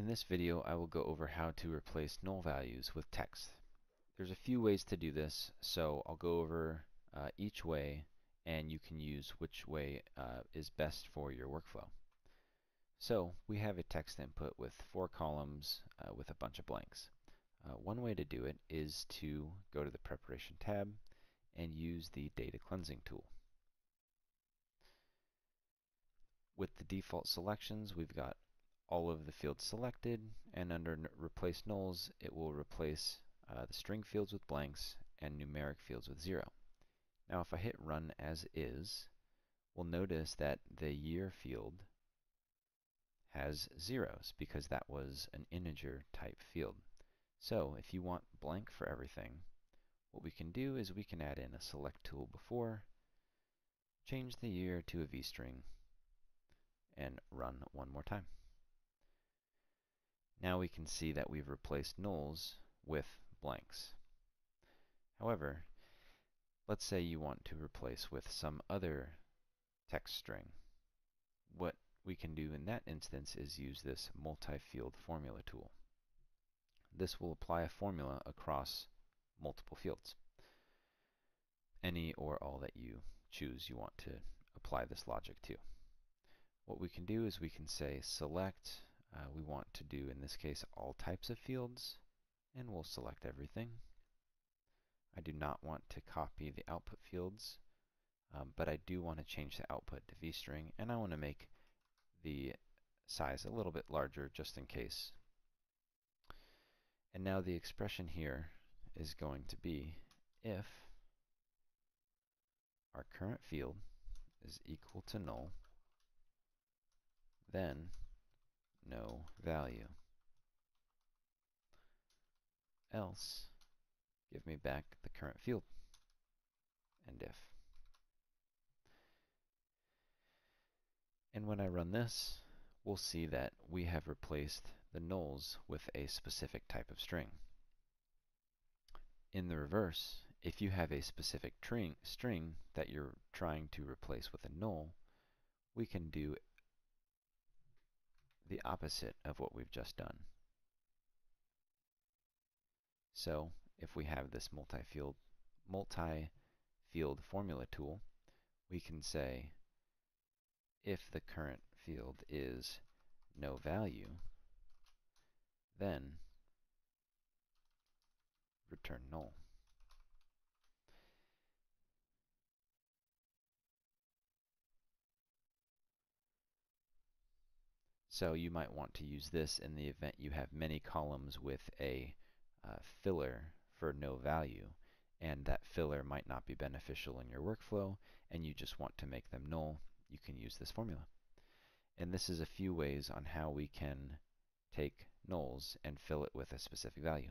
In this video, I will go over how to replace null values with text. There's a few ways to do this, so I'll go over uh, each way and you can use which way uh, is best for your workflow. So we have a text input with four columns uh, with a bunch of blanks. Uh, one way to do it is to go to the preparation tab and use the data cleansing tool. With the default selections, we've got all of the fields selected, and under replace nulls, it will replace uh, the string fields with blanks and numeric fields with zero. Now if I hit run as is, we'll notice that the year field has zeros because that was an integer type field. So if you want blank for everything, what we can do is we can add in a select tool before, change the year to a v-string, and run one more time. Now we can see that we've replaced nulls with blanks. However, let's say you want to replace with some other text string. What we can do in that instance is use this multi-field formula tool. This will apply a formula across multiple fields. Any or all that you choose you want to apply this logic to. What we can do is we can say select uh, we want to do, in this case, all types of fields, and we'll select everything. I do not want to copy the output fields, um, but I do want to change the output to vstring, and I want to make the size a little bit larger just in case. And now the expression here is going to be if our current field is equal to null, then no value. Else, give me back the current field. And if. And when I run this, we'll see that we have replaced the nulls with a specific type of string. In the reverse, if you have a specific string that you're trying to replace with a null, we can do opposite of what we've just done. So if we have this multi-field multi-field formula tool, we can say if the current field is no value, then return null. So you might want to use this in the event you have many columns with a uh, filler for no value, and that filler might not be beneficial in your workflow, and you just want to make them null, you can use this formula. And this is a few ways on how we can take nulls and fill it with a specific value.